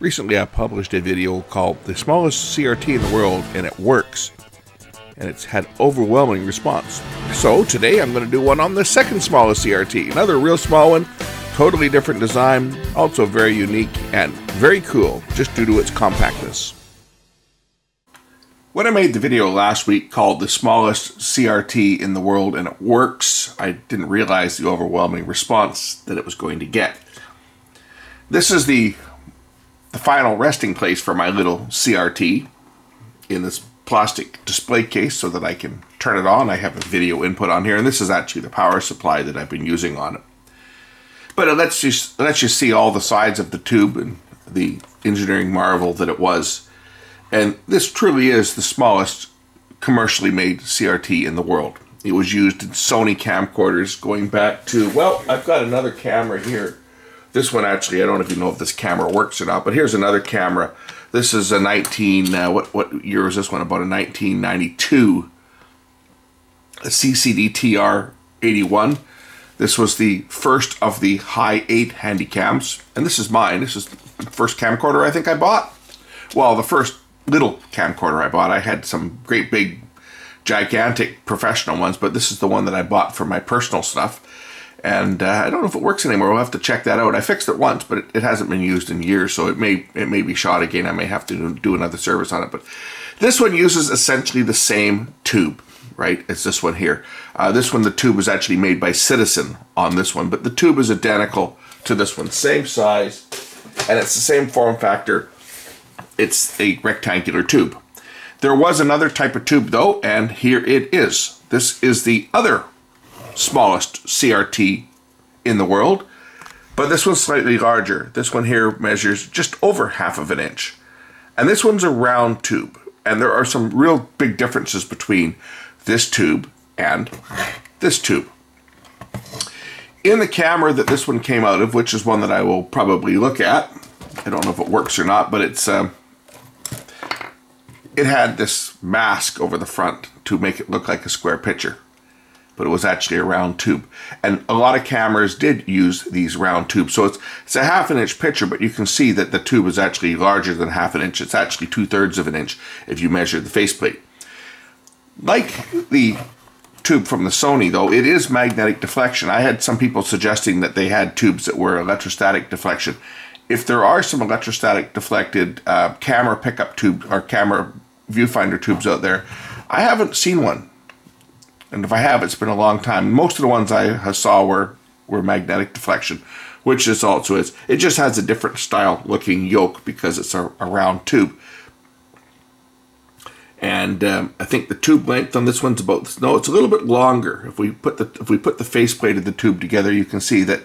Recently, I published a video called The Smallest CRT in the World, and it works. And it's had overwhelming response. So today I'm going to do one on the second smallest CRT. Another real small one, totally different design, also very unique and very cool, just due to its compactness. When I made the video last week called The Smallest CRT in the World and it works, I didn't realize the overwhelming response that it was going to get. This is the, final resting place for my little CRT in this plastic display case so that I can turn it on. I have a video input on here, and this is actually the power supply that I've been using on it. But it lets you, lets you see all the sides of the tube and the engineering marvel that it was and this truly is the smallest commercially made CRT in the world. It was used in Sony camcorders going back to, well, I've got another camera here. This one actually, I don't even know if this camera works or not, but here's another camera. This is a 19, uh, what, what year is this one? About a 1992 a CCD TR81. This was the first of the high 8 handycams, and this is mine. This is the first camcorder I think I bought. Well, the first little camcorder I bought. I had some great big, gigantic professional ones, but this is the one that I bought for my personal stuff. And uh, I don't know if it works anymore. We'll have to check that out. I fixed it once, but it, it, hasn't been used in years, so it may it may be shot again. I may have to do another service on it. But this one uses essentially the same tube, right? It's this one here. Uh, this one, the tube was actually made by Citizen on this one, but the tube is identical to this one, same size, and it's the same form factor it's a rectangular tube. There was another type of tube though, and here it is. This is the other smallest CRT in the world, but this one's slightly larger. This one here measures just over half of an inch. And this one's a round tube, and there are some real big differences between this tube and this tube. In the camera that this one came out of, which is one that I will probably look at, I don't know if it works or not, but it's um, it had this mask over the front to make it look like a square picture, but it was actually a round tube. And a lot of cameras did use these round tubes. So it's, it's a half an inch picture, but you can see that the tube is actually larger than half an inch. It's actually two thirds of an inch if you measure the faceplate. Like the tube from the Sony though, it is magnetic deflection. I had some people suggesting that they had tubes that were electrostatic deflection. If there are some electrostatic deflected uh, camera pickup tube or camera viewfinder tubes out there. I haven't seen one. And if I have, it's been a long time. Most of the ones I saw were, were magnetic deflection, which this also is. It just has a different style looking yoke because it's a, a round tube. And um, I think the tube length on this one's about no, it's a little bit longer. If we put the if we put the faceplate of the tube together, you can see that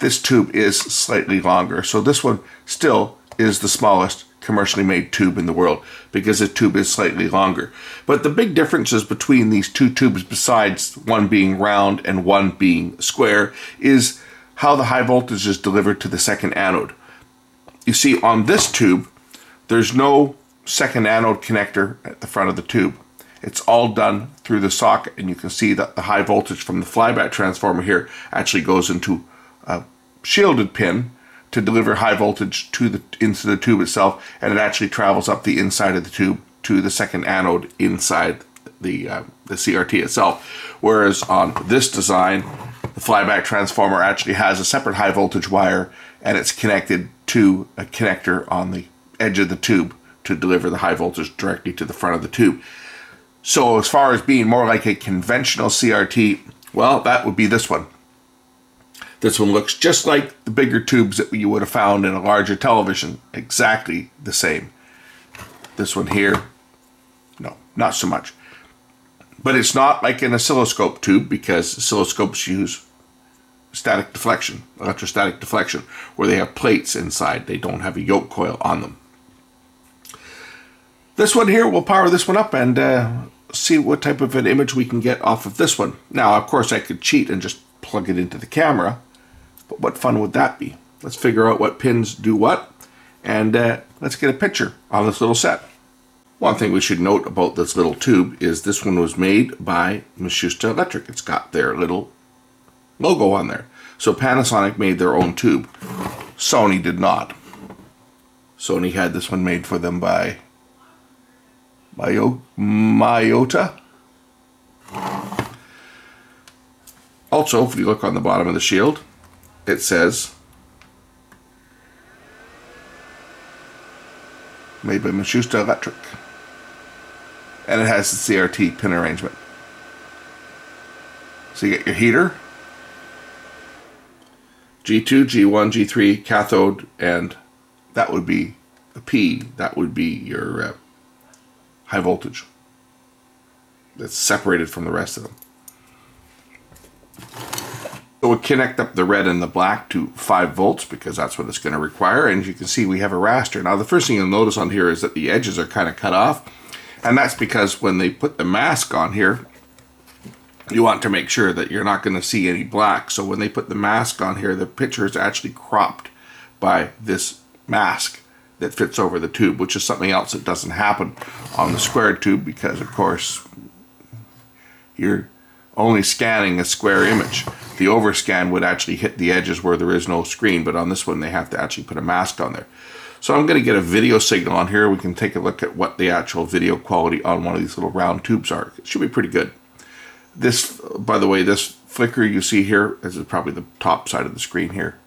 this tube is slightly longer. So this one still is the smallest commercially made tube in the world because the tube is slightly longer. But the big differences between these two tubes, besides one being round and one being square, is how the high voltage is delivered to the second anode. You see, on this tube, there's no second anode connector at the front of the tube. It's all done through the socket, and you can see that the high voltage from the flyback transformer here actually goes into a shielded pin to deliver high voltage to the into the tube itself, and it actually travels up the inside of the tube to the second anode inside the uh, the CRT itself. Whereas on this design, the flyback transformer actually has a separate high voltage wire, and it's connected to a connector on the edge of the tube to deliver the high voltage directly to the front of the tube. So as far as being more like a conventional CRT, well, that would be this one. This one looks just like the bigger tubes that you would have found in a larger television. Exactly the same. This one here, no, not so much. But it's not like an oscilloscope tube because oscilloscopes use static deflection, electrostatic deflection, where they have plates inside. They don't have a yoke coil on them. This one here, we'll power this one up and uh, see what type of an image we can get off of this one. Now, of course, I could cheat and just plug it into the camera but what fun would that be? Let's figure out what pins do what, and uh, let's get a picture on this little set. One thing we should note about this little tube is this one was made by Matsushita Electric. It's got their little logo on there. So Panasonic made their own tube. Sony did not. Sony had this one made for them by Miyota. Also, if you look on the bottom of the shield, it says made by Matsushita Electric. And it has the CRT pin arrangement. So you get your heater, G2, G1, G3, cathode, and that would be the P, that would be your uh, high voltage. That's separated from the rest of them. So we connect up the red and the black to 5 volts because that's what it's going to require. And you can see we have a raster. Now the first thing you'll notice on here is that the edges are kind of cut off. And that's because when they put the mask on here, you want to make sure that you're not going to see any black. So when they put the mask on here, the picture is actually cropped by this mask that fits over the tube, which is something else that doesn't happen on the squared tube because, of course, you're only scanning a square image. The overscan would actually hit the edges where there is no screen, but on this one they have to actually put a mask on there. So I'm going to get a video signal on here. We can take a look at what the actual video quality on one of these little round tubes are. It should be pretty good. This, by the way, this flicker you see here, this is probably the top side of the screen here.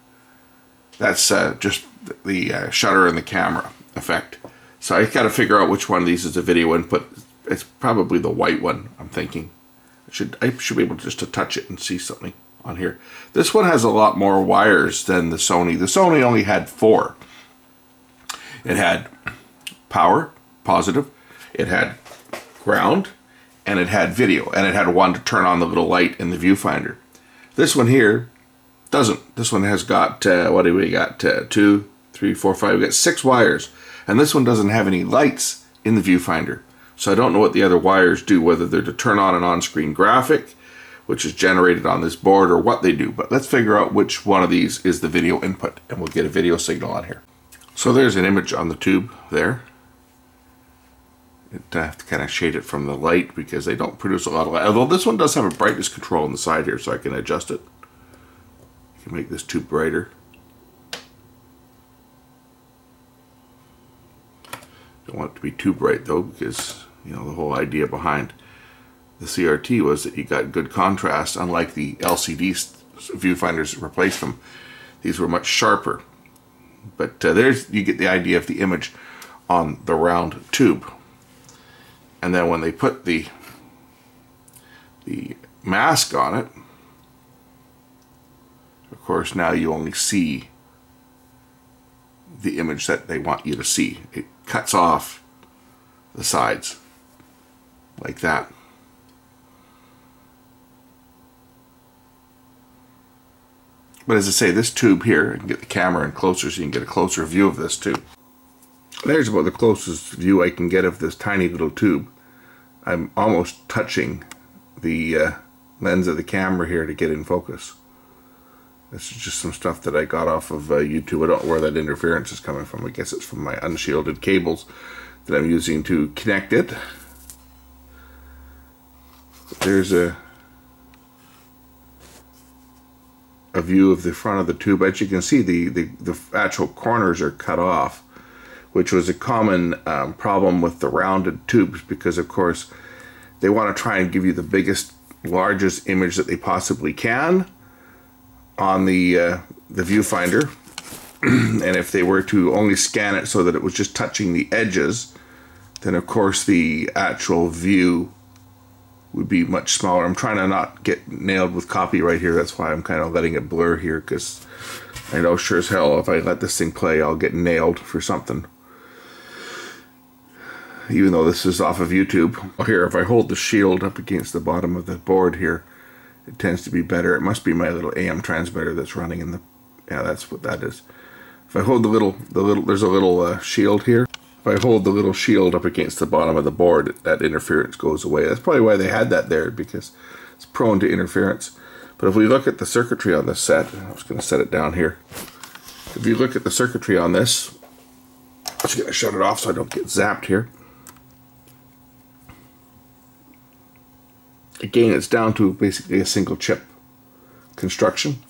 That's uh, just the uh, shutter and the camera effect. So I got to figure out which one of these is a video input. It's probably the white one, I'm thinking. I should I should be able just to touch it and see something on here. This one has a lot more wires than the Sony. The Sony only had four. It had power, positive, it had ground, and it had video, and it had one to turn on the little light in the viewfinder. This one here doesn't. This one has got, uh, what do we got, uh, two, three, four, five, we got six wires. And this one doesn't have any lights in the viewfinder. So I don't know what the other wires do, whether they're to turn on an on-screen graphic, which is generated on this board, or what they do. But let's figure out which one of these is the video input, and we'll get a video signal on here. So there's an image on the tube there. I have to kind of shade it from the light because they don't produce a lot of light. Although this one does have a brightness control on the side here, so I can adjust it. I can make this tube brighter. Don't want it to be too bright though because, you know, the whole idea behind the CRT was that you got good contrast, unlike the LCD viewfinders that replaced them. These were much sharper. But uh, there's you get the idea of the image on the round tube. And then when they put the the mask on it, of course now you only see the image that they want you to see. It cuts off the sides like that. But as I say, this tube here, I can get the camera in closer so you can get a closer view of this tube. There's about the closest view I can get of this tiny little tube. I'm almost touching the uh, lens of the camera here to get in focus. This is just some stuff that I got off of uh, YouTube. I don't know where that interference is coming from. I guess it's from my unshielded cables that I'm using to connect it. There's a a view of the front of the tube. As you can see, the, the, the actual corners are cut off, which was a common um, problem with the rounded tubes because, of course, they want to try and give you the biggest, largest image that they possibly can on the, uh, the viewfinder. and if they were to only scan it so that it was just touching the edges, then of course the actual view would be much smaller. I'm trying to not get nailed with copyright here. That's why I'm kind of letting it blur here because I know sure as hell if I let this thing play, I'll get nailed for something. Even though this is off of YouTube. Here, if I hold the shield up against the bottom of the board here, it tends to be better. It must be my little AM transmitter that's running in the... Yeah, that's what that is. If I hold the little... the little, There's a little uh, shield here. If I hold the little shield up against the bottom of the board, that interference goes away. That's probably why they had that there, because it's prone to interference. But if we look at the circuitry on this set, I was going to set it down here. If you look at the circuitry on this, I'm just going to shut it off so I don't get zapped here. Again, it's down to basically a single chip construction.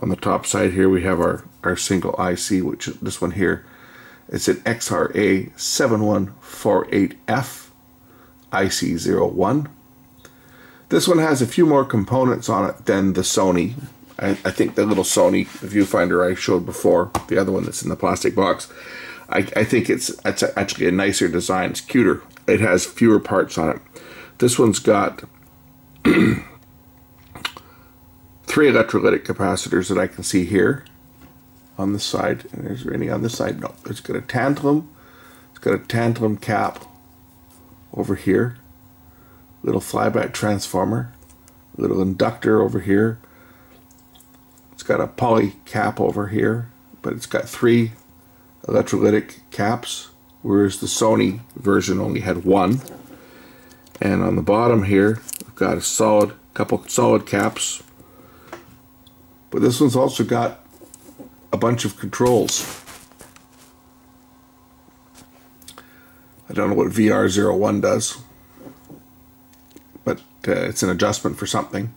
On the top side here, we have our, our single IC, which this one here It's an XRA 7148F IC01. This one has a few more components on it than the Sony. I, I, think the little Sony viewfinder I showed before, the other one that's in the plastic box, I, I think it's, it's actually a nicer design. It's cuter. It has fewer parts on it. This one's got three electrolytic capacitors that I can see here on the side. And there's any on this side? No. It's got a tantalum. It's got a tantalum cap over here. Little flyback transformer. Little inductor over here. It's got a poly cap over here, but it's got three electrolytic caps, whereas the Sony version only had one. And on the bottom here, I've got a solid couple solid caps. But this one's also got a bunch of controls. I don't know what VR01 does, but uh, it's an adjustment for something.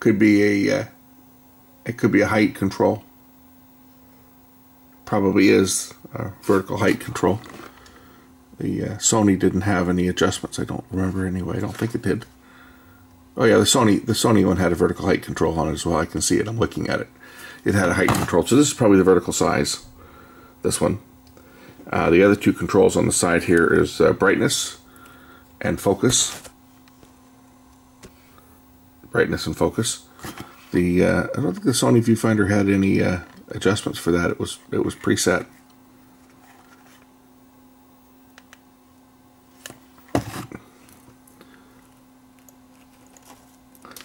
Could be a, uh, it could be a height control. Probably is a vertical height control. The uh, Sony didn't have any adjustments. I don't remember anyway. I don't think it did. Oh yeah, the Sony the Sony one had a vertical height control on it as well. I can see it. I'm looking at it it had a height control. So this is probably the vertical size, this one. Uh, the other two controls on the side here is uh, brightness and focus. Brightness and focus. The uh, I don't think the Sony viewfinder had any uh, adjustments for that. It was it was preset.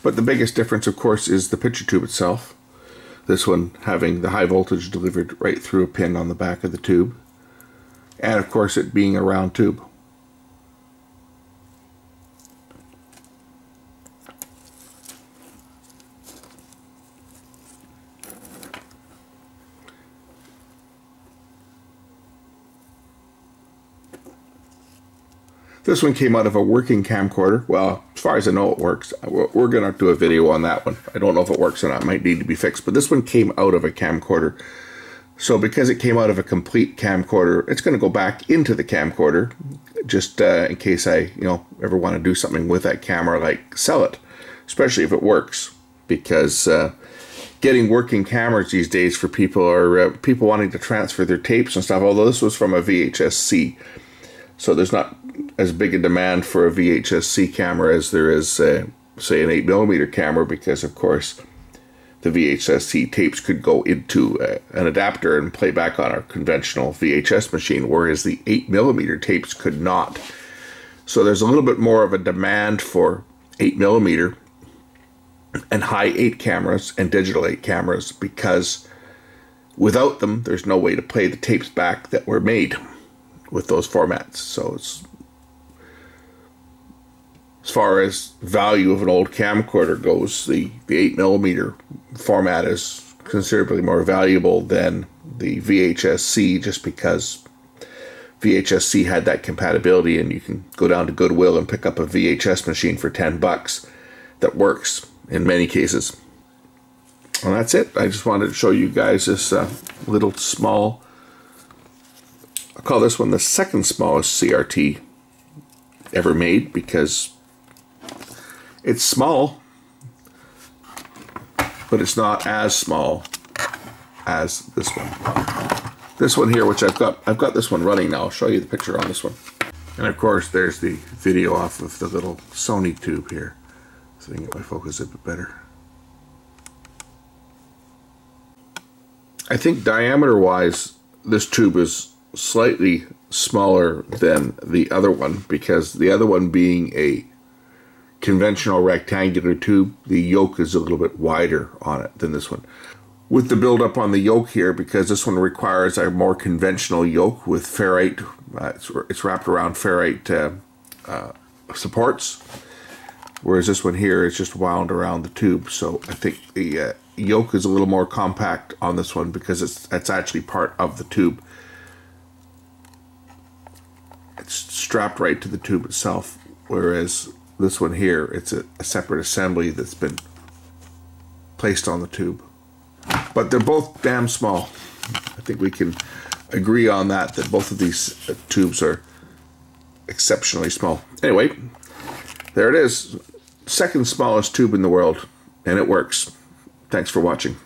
But the biggest difference, of course, is the picture tube itself. This one having the high voltage delivered right through a pin on the back of the tube. And of course it being a round tube. This one came out of a working camcorder. Well, as far as I know it works. We're going to do a video on that one. I don't know if it works or not. It might need to be fixed. But this one came out of a camcorder. So because it came out of a complete camcorder, it's going to go back into the camcorder just uh, in case I, you know, ever want to do something with that camera, like sell it, especially if it works. Because uh, getting working cameras these days for people are uh, people wanting to transfer their tapes and stuff. Although this was from a VHS-C, so there's not as big a demand for a VHS-C camera as there is, uh, say, an 8mm camera because, of course, the VHS-C tapes could go into uh, an adapter and play back on a conventional VHS machine, whereas the 8mm tapes could not. So there's a little bit more of a demand for 8mm and high 8 cameras and digital 8 cameras because without them, there's no way to play the tapes back that were made with those formats. So it's as far as value of an old camcorder goes, the, the 8 millimeter format is considerably more valuable than the VHS-C just because VHS-C had that compatibility and you can go down to Goodwill and pick up a VHS machine for 10 bucks that works in many cases. And that's it. I just wanted to show you guys this uh, little small, I'll call this one the second smallest CRT ever made because it's small, but it's not as small as this one. This one here, which I've got, I've got this one running now. I'll show you the picture on this one. And of course, there's the video off of the little Sony tube here. So I can get my focus a bit better. I think diameter-wise, this tube is slightly smaller than the other one because the other one being a conventional rectangular tube, the yoke is a little bit wider on it than this one. With the buildup on the yoke here, because this one requires a more conventional yoke with ferrite, uh, it's, it's, wrapped around ferrite uh, uh, supports, whereas this one here is just wound around the tube. So I think the uh, yoke is a little more compact on this one because it's, it's actually part of the tube. It's strapped right to the tube itself, whereas this one here, it's a, a separate assembly that's been placed on the tube. But they're both damn small. I think we can agree on that, that both of these uh, tubes are exceptionally small. Anyway, there it is. Second smallest tube in the world, and it works. Thanks for watching.